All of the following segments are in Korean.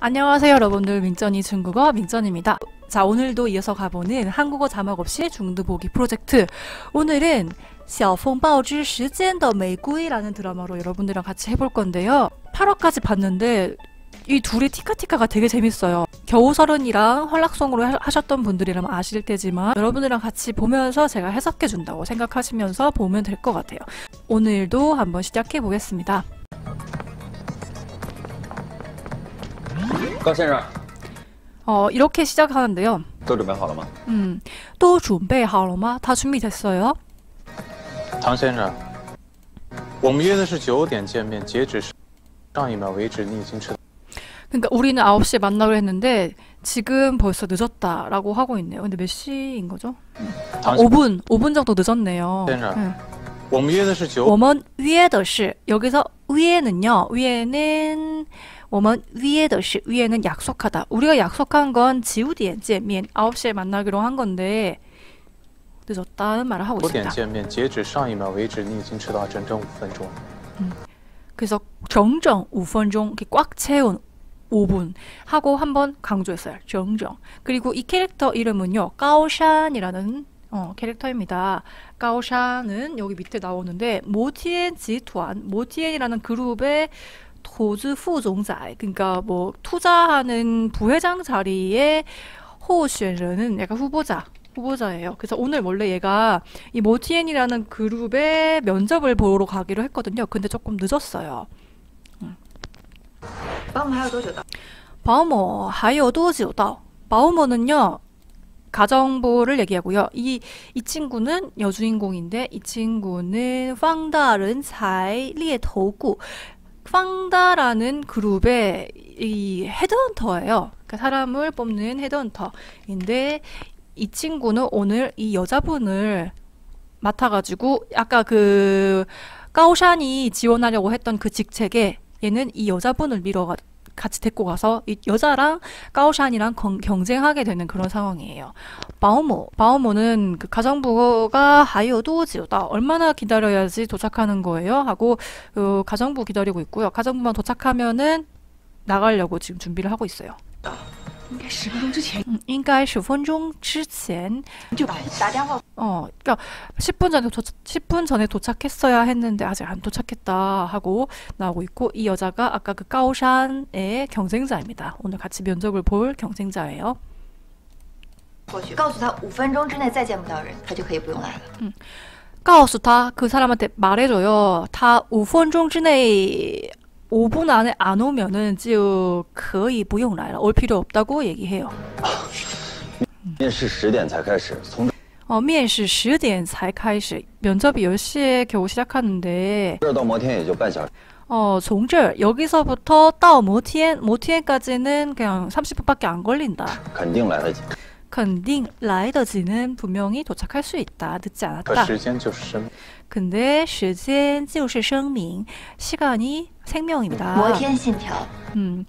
안녕하세요 여러분들 민전이 중국어 민전입니다. 자 오늘도 이어서 가보는 한국어 자막 없이 중도 보기 프로젝트 오늘은 小风暴之时间的玫瑰라는 드라마로 여러분들이랑 같이 해볼 건데요. 8화까지 봤는데 이 둘이 티카티카가 되게 재밌어요. 겨우서른이랑 활락송으로 하- 하셨던 분들이라면 아실 테지만 여러분들이랑 같이 보면서 제가 해석해준다고 생각하시면서 보면 될 것 같아요. 오늘도 한번 시작해 보겠습니다. 高先生， 어, 이렇게 시작하는데요. 都准备好了吗？ 음, 또 준비好了吗? 다 준비됐어요? 唐先生，我们约的是九点见面，截止是上一秒为止，你已经迟到。 그러니까 우리는 9시에 만나기로 했는데 지금 벌써 늦었다라고 하고 있네요. 근데 몇 시인 거죠? 唐先 5분, 5분 정도 늦었네요. 괜찮아. 응. 我们约的是九 워먼 위에더시 여기서 위에는요. 위에는 워먼 위에더시 위에는 약속하다. 우리가 약속한 건 지우디에 见面 9시에 만나기로 한 건데 늦었다는 말을 하고 九点 있습니다. 见面，截止上一秒为止，你已经迟到整整五分钟。 그래서 정정 5분 钟 이렇게 꽉 채운 5분 하고 한번 강조했어요. 정정. 그리고 이 캐릭터 이름은요. 까오샨이라는 어, 캐릭터입니다. 까오샨은 여기 밑에 나오는데 모티엔 지투안 모티엔이라는 그룹의 도즈 후종자이 그러니까 뭐 투자하는 부회장 자리에 호우슈엔은 약간 후보자 후보자예요. 그래서 오늘 원래 얘가 이 모티엔이라는 그룹의 면접을 보러 가기로 했거든요. 근데 조금 늦었어요. 바우머 하이오도지오다. 바우머는요 가정부를 얘기하고요. 이, 이 친구는 여주인공인데 이 친구는 황다른 사이 리에 더구 황다라는 그룹의 이 헤드헌터예요. 그러니까 사람을 뽑는 헤드헌터인데 이 친구는 오늘 이 여자분을 맡아가지고 아까 그 까오샨이 지원하려고 했던 그 직책에 얘는 이 여자분을 밀어가 같이 데리고 가서 이 여자랑 까오샨이랑 건- 경쟁하게 되는 그런 상황이에요. 바오모, 바오모는 그 가정부가 하이어도 지오다 얼마나 기다려야지 도착하는 거예요? 하고 그 가정부 기다리고 있고요. 가정부만 도착하면은 나가려고 지금 준비를 하고 있어요. 应该十分钟之前 음, 应该十分钟之前就打打电话 어, 그러니까 10분 전에 도착, 10분 전에 도착했어야 했는데 아직 안 도착했다 하고 나오고 있고 이 여자가 아까 그 까오샨의 경쟁자입니다. 오늘 같이 면접을 볼 경쟁자예요. 过去，告诉他五分钟之内再见不到人，他就可以不用来了。 까오스타 그 사람한테 말해줘요. 다 5분 钟之内 5분 안에 안 오면은 就可以不用来了. 올 필요 없다고 얘기해요. 面试十点才开始，从 어, 面试10点才开始. 면접이 10시에 겨우 시작하는데 这儿到摩天也就半小时。 어, 종절 여기서부터 따오 모티엔 모티엔까지는 그냥 30분밖에 안 걸린다. 肯定来得及。 肯定 라이더지는 분명히 도착할 수 있다. 늦지 可 않았다. 时间就是生命。 근데 时间就是生命. 시간이 생명입니다. 摩天信条， 음.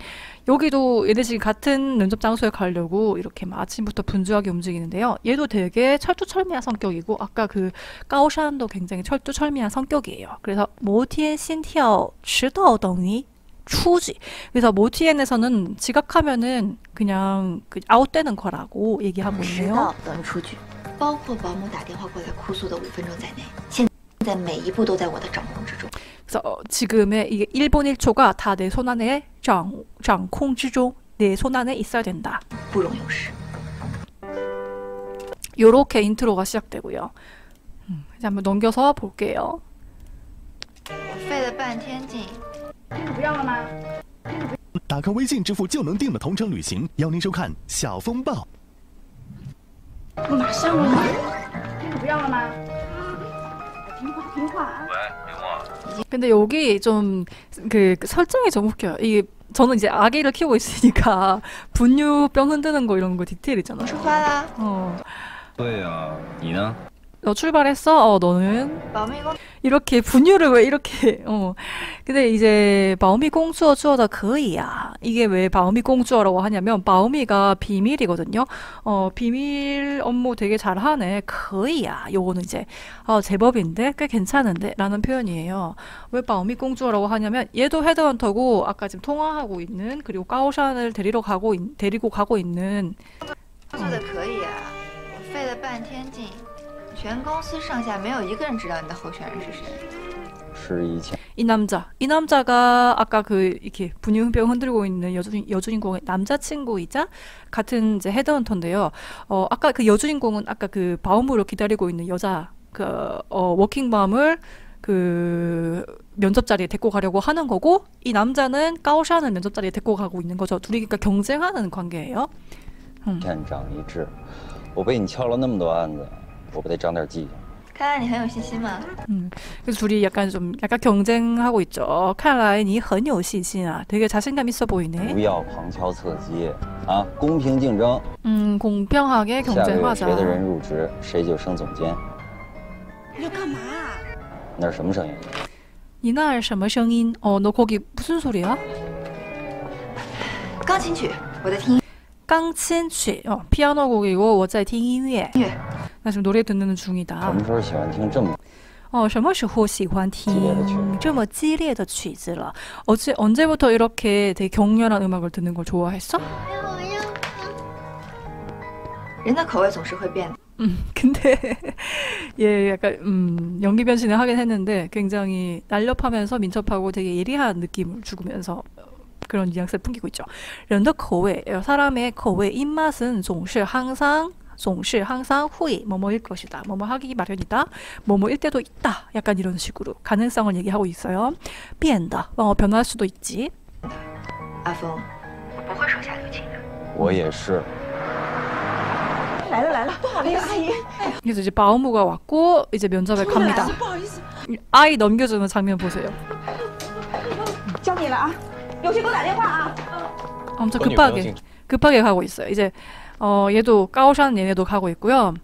여기도 얘네 지금 같은 면접 장소에 가려고 이렇게 막 아침부터 분주하게 움직이는데요. 얘도 되게 철두철미한 성격이고 아까 그 까오샨도 굉장히 철두철미한 성격이에요. 그래서 모티엔 신티어 迟到等于 추지. 그래서 모티엔에서는 지각하면은 그냥 그 아웃되는 거라고 얘기하고 迟 있네요. 到等于出局，包括保姆打电话过来哭诉的五分钟在内。现在每一步都在我的掌控之中。 그래서 어, 지금의 이게 1분 1초가 다 내 손 안에 장, 장콩之中 내 손 안에 있어야 된다. 不容有失。 요렇게 인트로가 시작되고요. 음, 이제 한번 넘겨서 볼게요. 我费了半天劲， 打开微信支付就能订的同城旅行，邀您收看《小风暴》。 근데 여기 좀 그 설정이 좀 웃겨요. 이게 저는 이제 아기를 키우고 있으니까 분유병 흔드는 거 이런 거 디테일 있잖아요. 出发啦！ 어. 对呀、 너 출발했어? 어, 너는? 마미공. 이렇게 분유를 왜 이렇게, 어. 근데 이제, 마오미 공주어 주어다 그이야 이게 왜 마오미 공주어라고 하냐면, 마오미가 비밀이거든요. 어, 비밀 업무 되게 잘하네. 그이야 요거는 이제, 어, 제법인데? 꽤 괜찮은데? 라는 표현이에요. 왜 마오미 공주어라고 하냐면, 얘도 헤드헌터고, 아까 지금 통화하고 있는, 그리고 까오샨을 데리러 가고, 있, 데리고 가고 있는. 어. 음. 全公司上下没有一个人知道你的候选人是谁。是以前 이 남자 이 남자가 아까 그 이렇게 분유병 흔들고 있는 여주인 여주인공의 남자친구이자 같은 이제 헤드헌터인데요. 어 아까 그 여주인공은 아까 그 바움으로 기다리고 있는 여자 그어 워킹맘을 그 면접 자리에 데리고 가려고 하는 거고 이 남자는 까오샤는 면접 자리에 데리고 가고 있는 거죠. 둘이 그러니까 경쟁하는 관계예요. 县长一致。我被你敲了那么多案子， 我不得长点记性？看来你很有信心嘛。 음, 그래서 둘이 약간 좀 약간 경쟁하고 있죠. 看来你很有信心啊. 되게 자신감 있어 不 보이네. 要旁敲侧击啊！公平竞争， 음, 공평하게 下个月谁的 경쟁하자. 人入职，谁就升总监。你要干嘛啊？那是什么声音？ 이날 什么声音? 어, 너 거기 무슨 소리야? 钢琴曲，我在听音 깡친曲. 어, 피아노 곡이고 我在听音乐. 乐。 나 지금 노래 듣는 什 중이다. 么时候喜欢听这么 어, 什么时候喜欢听激烈的曲子。这么激烈的曲子了? 어제 언제부터 이렇게 되게 격렬한 음악을 듣는 걸 좋아했어? 人的口味总是会变的。 음, 근데 얘 약간 음, 연기 변신을 하긴 했는데 굉장히 날렵하면서 민첩하고 되게 예리한 느낌을 주면서 그런 뉘앙스를 풍기고 있죠. 人的口味, 사람의 口味, 입맛은 总是 항상 总是 항상 会 뭐뭐일 것이다. 뭐뭐 하기 마련이다. 뭐뭐일 때도 있다. 약간 이런 식으로 가능성을 얘기하고 있어요. 变的, 어, 변할 수도 있지. 阿峰，我不会手下留情的。我也是。来了来了，不好意思，阿姨， 그래서 이제 바우무가 왔고 이제 면접에 갑니다. 不好意思， 아이 넘겨주는 장면 보세요. 交你了啊，有事给我打电话啊。 엄청 和女朋友 급하게 进去 급하게 가고 있어요. 이제 어, 얘도 까오샨 얘네도 가고 있고요.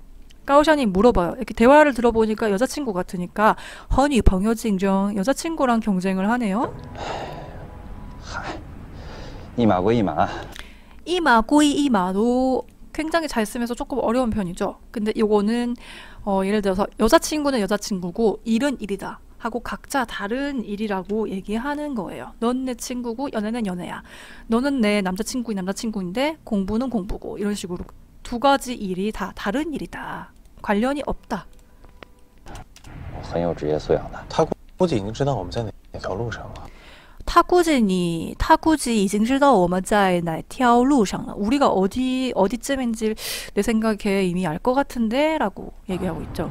까오샨이 물어봐요. 이렇게 대화를 들어보니까 여자친구 같으니까 허니 병여징정 여자친구랑 경쟁을 하네요. 이마고 이마. 이마 고이 이마도 굉장히 잘 쓰면서 조금 어려운 편이죠. 근데 요거는 어, 예를 들어서 여자친구는 여자친구고 일은 일이다. 하고 각자 다른 일이라고 얘기하는 거예요. 넌 내 친구고 연애는 연애야. 너는 내 남자친구인 남자친구인데 공부는 공부고 이런 식으로 두 가지 일이 다 다른 일이다. 관련이 없다. 我很有职业素养的。他估计已经知道我们在哪哪条路上了。 타구지니 타구지 이징知道我们在哪条路上了. 우리가 어디 어디쯤인지 내 생각에 이미 알 것 같은데라고 얘기하고 있죠.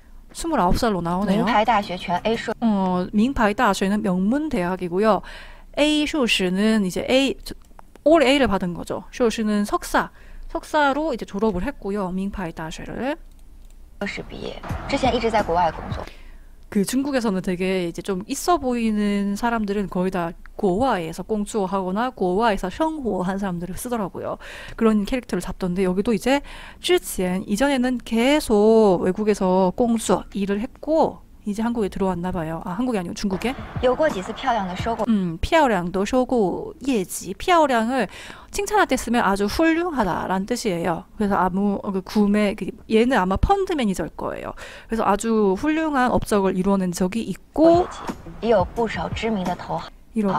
29살로 名 나오네요. 牌大学全 A 硕， 어, 민파이 다学는 명문 대학이고요. A 쇼시는 이제 A 저- 올 A를 받은 거죠. 쇼시는 석사. 석사로 이제 졸업을 했고요. 민파이 다学를 士毕业，之前一直在国外工作。 그 중국에서는 되게 이제 좀 있어 보이는 사람들은 거의 다 고아에서 꽁주하거나 고아에서 생활한 사람들을 쓰더라고요. 그런 캐릭터를 잡던데 여기도 이제 之前 이전에는 계속 외국에서 꽁주 일을 했고 이제 한국에 들어왔나 봐요. 아, 한국이 아니고 중국에. 음, 피아오량도 쇼고 예지. 피아오량을 칭찬할 때 쓰면 아주 훌륭하다라는 뜻이에요. 그래서 아무 그 구매 그 얘는 아마 펀드 매니저일 거예요. 그래서 아주 훌륭한 업적을 이루어낸 적이 있고 이런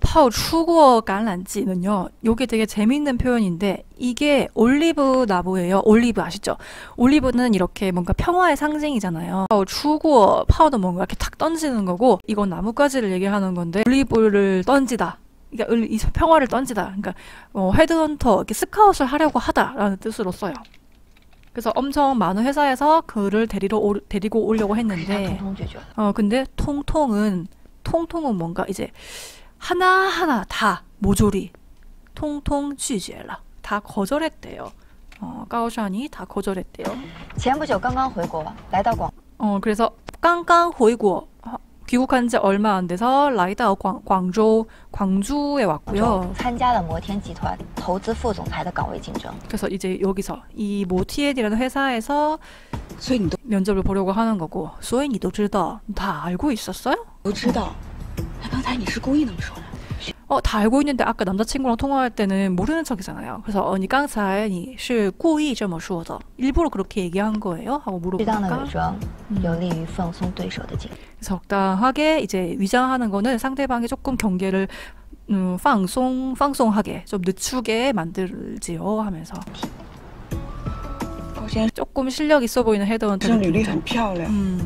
파우 추구어 橄란지는요. 요게 되게 재밌는 표현인데 이게 올리브 나무예요. 올리브 아시죠? 올리브는 이렇게 뭔가 평화의 상징이잖아요. 抛出过 抛도 뭔가 이렇게 탁 던지는 거고 이건 나뭇가지를 얘기하는 건데 올리브를 던지다. 그러니까 평화를 던지다. 그러니까 어, 헤드헌터 이렇게 스카웃을 하려고 하다라는 뜻으로 써요. 그래서 엄청 많은 회사에서 그를 데리러 오, 데리고 오려고 했는데 어 근데 통통은 통통은 뭔가 이제 하나 하나 다 모조리 통통 拒绝了. 다 거절했대요. 어, 까오샨이 다 거절했대요. 前不久刚刚回国，来到广 어 그래서 깡깡 호이고 어, 귀국한 지 얼마 안 돼서 라이다 광, 광주 광주에 州 왔고요. 参加了摩天集团投资副总裁的岗位竞争。 그래서 이제 여기서 이 모티에디라는 회사에서 所以你都 면접을 보려고 하는 거고. 所以你都知道다 알고 있었어요? 都知道， 어, 다 알고 있는데 아까 남자친구랑 통화할 때는 모르는 척이잖아요. 그래서 언니 깡사이你是故意这么说的. 일부러 그렇게 얘기한 거예요? 하고 适当的 물어보니까 伪装 음. 有利于放松对手的警。 적당하게 이제 위장하는 거는 상대방이 조금 경계를 음, 방송 방송하게 좀 늦추게 만들지요 하면서 高先 조금 실력 있어 보이는 生 헤드헌터 履历 느낌이죠. 很漂亮， 음,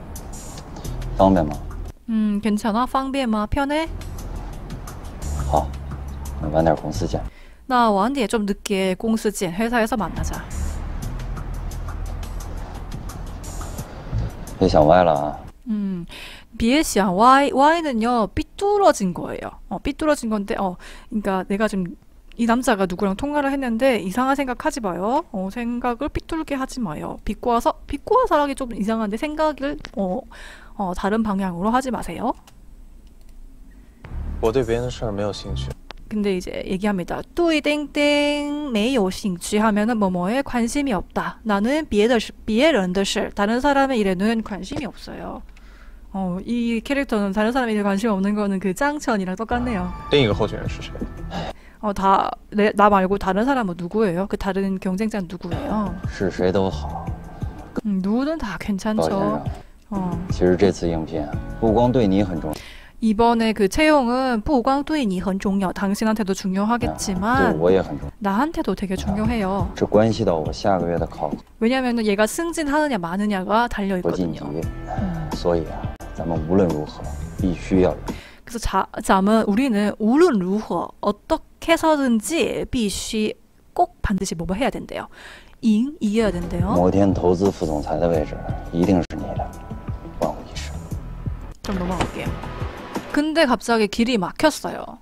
方便吗？ 음, 괜찮아? 방비에마 편해? 好，那晚点公司见。 나 완디에 좀 늦게 공스진 회사에서 만나자. 别想歪了啊！ 음, 비에시아 Y Y는요 삐뚤어진 거예요. 어, 삐뚤어진 건데, 어, 그러니까 내가 좀 이 남자가 누구랑 통화를 했는데 이상한 생각하지 마요. 어, 생각을 삐뚤게 하지 마요. 비꼬아서 비꼬아서라기 좀 이상한데 생각을 어, 어, 다른 방향으로 하지 마세요. 我对别人的事儿没有兴趣。 근데 이제 얘기합니다. 뚜이땡땡 没有兴趣 하면은 뭐뭐에 관심이 없다. 나는 别的事别人的事 다른 사람의 일에는 관심이 없어요. 어, 이 캐릭터는 다른 사람의 일에 관심 없는 거는 그 짱천이랑 똑같네요. 另一个候选人是谁？ 어, 다, 내, 나 말고 다른 사람은 누구예요? 그 다른 경쟁자는 누구예요? 是谁都好， 음, 누구든 다 高先 괜찮죠. 生。 어, 其实这次应聘不光对你很重要， 이번에 그 채용은 不光对你很重要 당신한테도 对 중요하겠지만 我也很重要。 나한테도 되게 중요해요. 这关系到我下个月的考 왜냐면은 얘가 승진하느냐 마느냐가 달려 核晋级 있거든요. ，所以啊，咱们无论如何必须要赢。 그래서 자, 잠은 우리는 우른 루허 어떻게 해서든지 必须꼭 반드시 뭐뭐 해야 된대요. 잉 이겨야 된대요. 摩天投资副总裁的位置一定是你的，万无一失。 좀 넘어갈게요. 근데 갑자기 길이 막혔어요.